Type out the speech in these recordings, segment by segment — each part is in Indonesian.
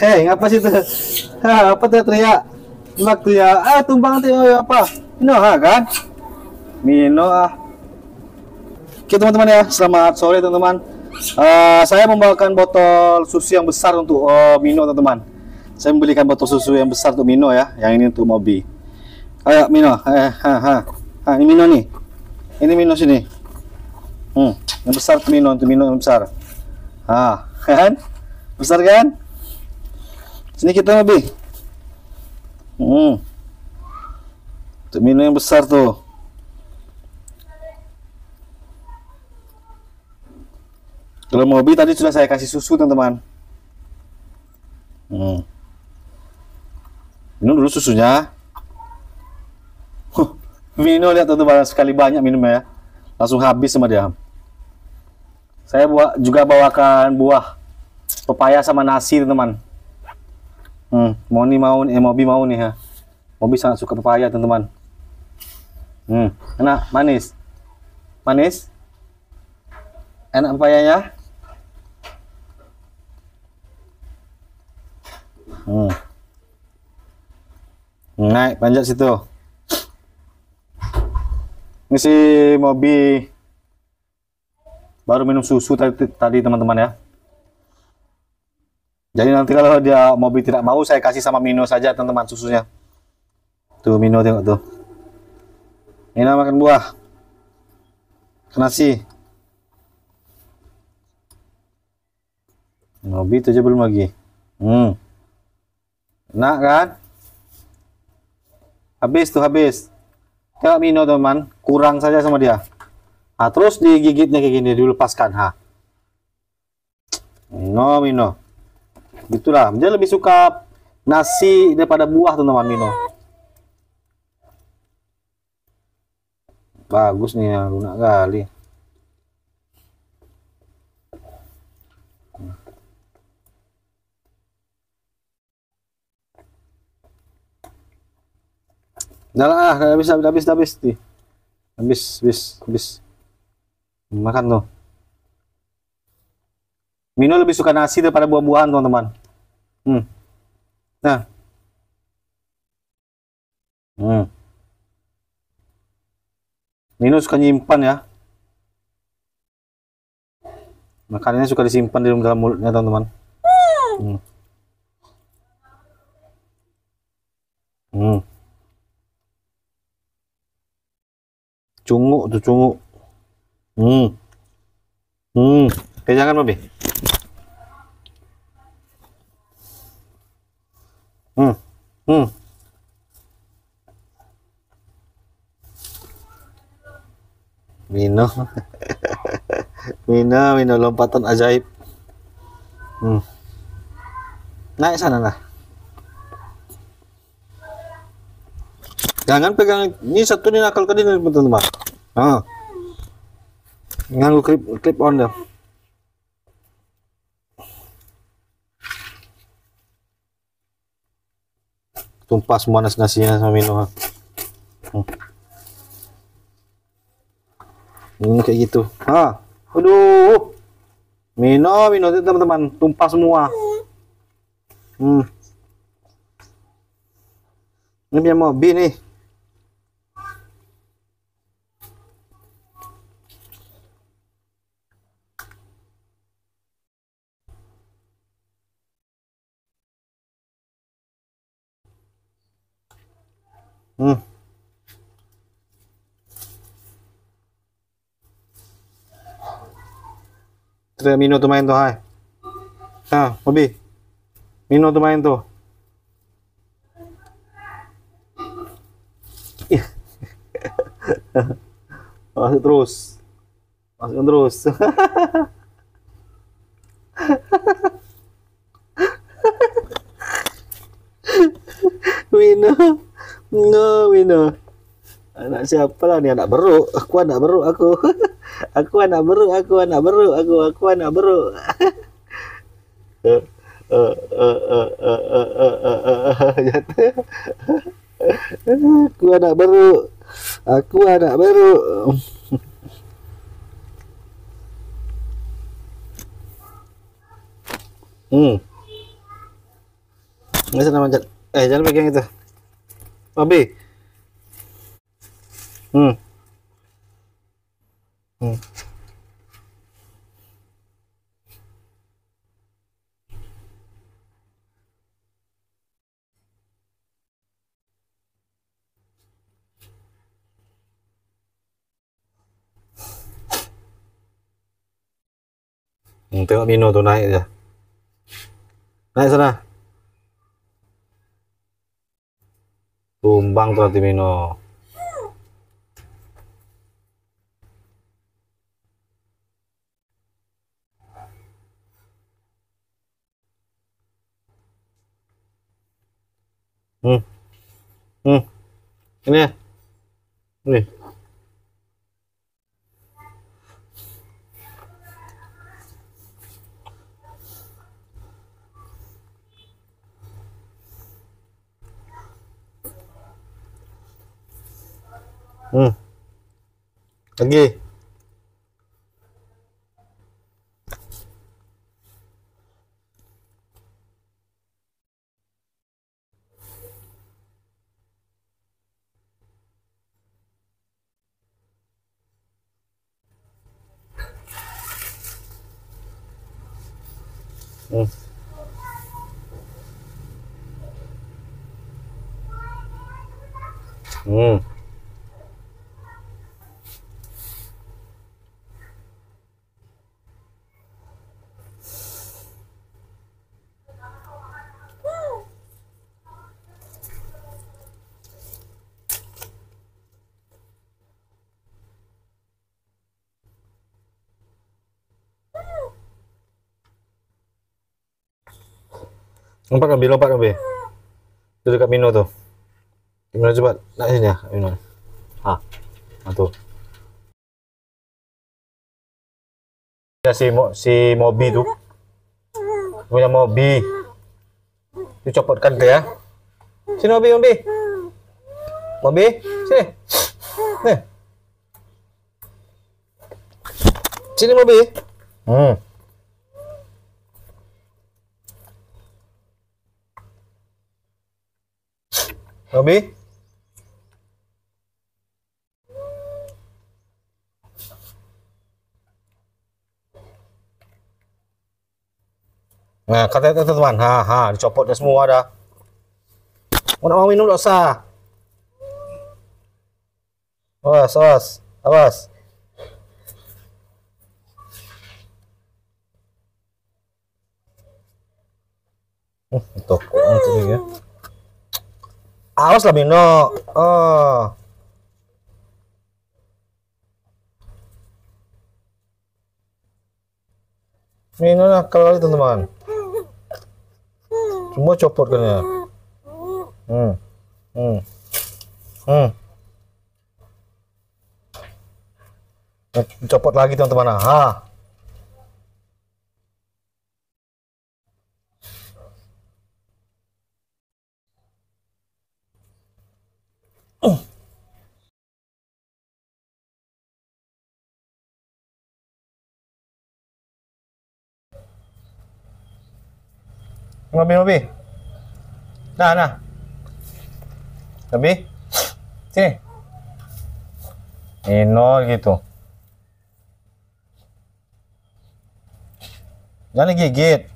Hei, ngapa sih tuh? Apa tuh teriak? Mak tuh ya. Ah, tumbang tuh ya, apa? Mino ha kan? Mino ah. Oke teman-teman ya, selamat sore teman-teman. Eh, saya membawakan botol susu yang besar untuk oh, Mino teman-teman. Saya membelikan botol susu yang besar untuk Mino ya, yang ini untuk Mobi. Ayo Mino, eh, ha, ha. ha, ini Mino nih. Ini Mino sini. Hmm, yang besar untuk Mino, untuk Mino yang besar. Ah, kan? Besar kan? Sini kita lebih. Hmm. Minum yang besar tuh. Kalau mobil tadi sudah saya kasih susu teman-teman. Hmm. Minum dulu susunya. Minum lihat teman-teman sekali banyak minum ya. Langsung habis sama dia. Saya buat juga bawakan buah pepaya sama nasi teman-teman. Hmm, Moni mau nih, eh, Mobi mau nih ya. Mobi sangat suka pepaya teman-teman. Hmm, enak, manis. Manis? Enak pepayanya? Hmm. Naik, panjat situ. Ini si Mobi baru minum susu tadi teman-teman ya. Jadi nanti kalau dia mobil tidak mau saya kasih sama Mino saja teman-teman susunya. Tuh Mino tengok tuh. Mino makan buah. Nasi. Mobil itu aja belum lagi. Hmm. Enak kan? Habis tuh habis. Tengok Mino teman, kurang saja sama dia. Nah, terus digigitnya kayak gini, dilepaskan. Ha. No, Mino. Gitulah, dia lebih suka nasi daripada buah teman-teman Mino. Bagus nih ya, lunak kali. Udah lah, habis, habis, habis, habis. Habis, habis, habis. Makan tuh. Mino lebih suka nasi daripada buah-buahan, teman-teman. Hmm. Nah. Hmm. Mino suka nyimpan ya. Makanannya suka disimpan di dalam mulutnya, teman-teman. Hmm. Hmm. Cungu tuh cungu. Hmm. Hmm. Kejangan, Babi. Hmm. Hmm. Mino. Mino, Mino lompatan ajaib. Hmm. Naik sana lah. Jangan pegang ini satu ini nakal tadi teman-teman. Ah. Nganggu clip clip on dah. Tumpah semua nasi nasinya sama Mino hmm. ini kayak gitu. Ah aduh. Mino Mino teman-teman tumpah semua. Hmm. ini mobil nih Hmm. Tre tuh main tuh, hai. Nah, Bobby. Mino tuh main tuh. Masuk terus. Masuk terus. Mino. No, Wino. Anak siapa lah nih anak beru? Aku anak beru aku. aku anak beru, aku anak beru, aku aku anak beru. aku anak beru. Aku anak beru. Hmm. Nggak sana manjat. Eh, jangan pegang itu. Mobi. Hmm. Hmm. Hmm, tengok Mino tuh naik ya. Naik sana. Tumbang tuh nanti Mino. Hmm. Hmm. Ini ya. Ini. Hmm. Lagi. Hmm. Hmm. Lompat Nabi, lompat Nabi. Itu dekat Mino tuh. Gimana coba nak sini ya, Mino. Ah, ah tuh. Ya si Mo, si Mobi tuh. Punya Mobi. Dicopotkan tuh ya. Sini Mobi, Mobi. Mobi, sini. Nih. Sini Mobi. Hmm. Robi? Nah, kata teman-teman, ha ha, dicopot dah semua dah. Mau nak mau minum tak usah. Awas, awas, awas. Hmm, toko nanti ya. Awas lah Mino. Oh. Mino nakal kali teman-teman. Semua copot kan ya. Hmm. Hmm. Hmm. Copot lagi teman-teman. Ha. Mobi, Mobi. Nah, nah. Mobi. Sini. Ino gitu. Jangan gigit.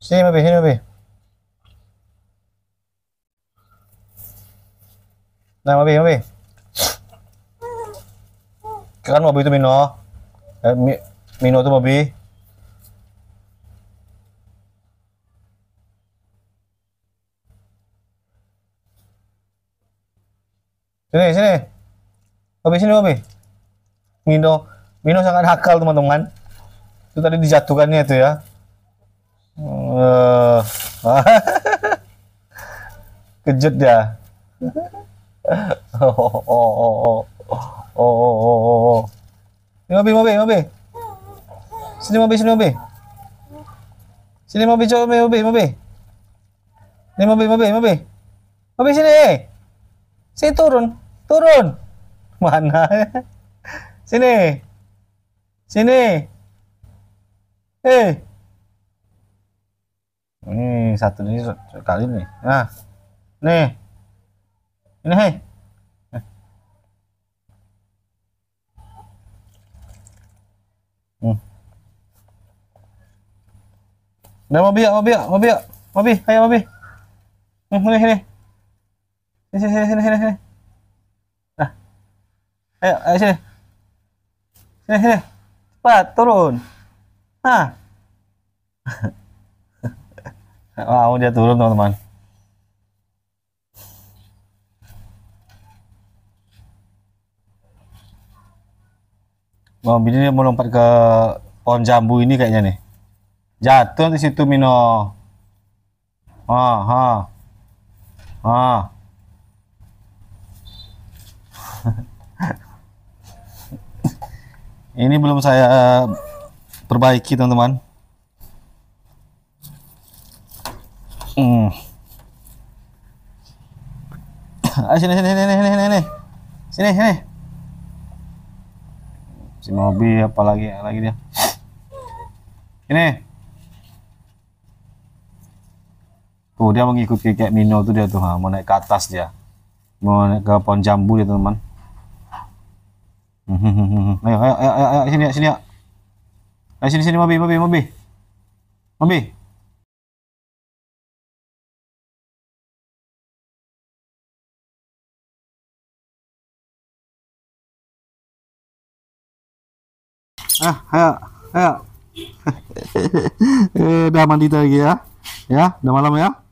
Sini, Mobi, sini. Nah, Mobi, Mobi. Kan Mobi itu Mino. Eh, Mi, Mino itu Mobi. Sini, sini. Mobi sini, Mobi. Mino, Mino sangat nakal teman-teman. Itu tadi dijatuhkannya itu ya. Uh, kejut ya. oh, oh, oh, oh. Oh, oh, oh, oh, oh. Ini mobil, mobil, mobil. Sini mobil, sini mobil. Sini mobil, coba mobil, mobil, mobil. Ini mobil, mobil, mobil. Mobil sini. Sini turun, turun. Mana? Sini. Sini. Eh. Ini satu ini kali nih. Nah. Nih. Ini hei. Hmm. Udah mau biak. Mau bi, ayo bi. Hmm, sini, sini. Sini, sini, sini, sini, sini. Nah. Ayo, ayo sini. Sini, sini. Cepat, turun. Hah. Wow, dia turun, teman-teman. Mau ini mau lompat ke pohon jambu ini kayaknya nih. Jatuh di situ Mino. Ah, ha. Ah. ini belum saya perbaiki teman-teman. Hmm. Sini sini sini sini sini sini. Sini sini. Si mobil apalagi lagi dia. Ini. Tuh dia mengikuti kayak Mino tuh dia tuh, ha, mau naik ke atas dia. Mau naik ke pohon jambu dia teman. ayo, ayo, ayo, ayo, ayo, sini, ya, sini ya. Ayo sini, sini, mobil, mobil, mobil. Mobil. Ah, ayo, ayo. eh, udah mandi lagi ya. Ya, udah malam ya.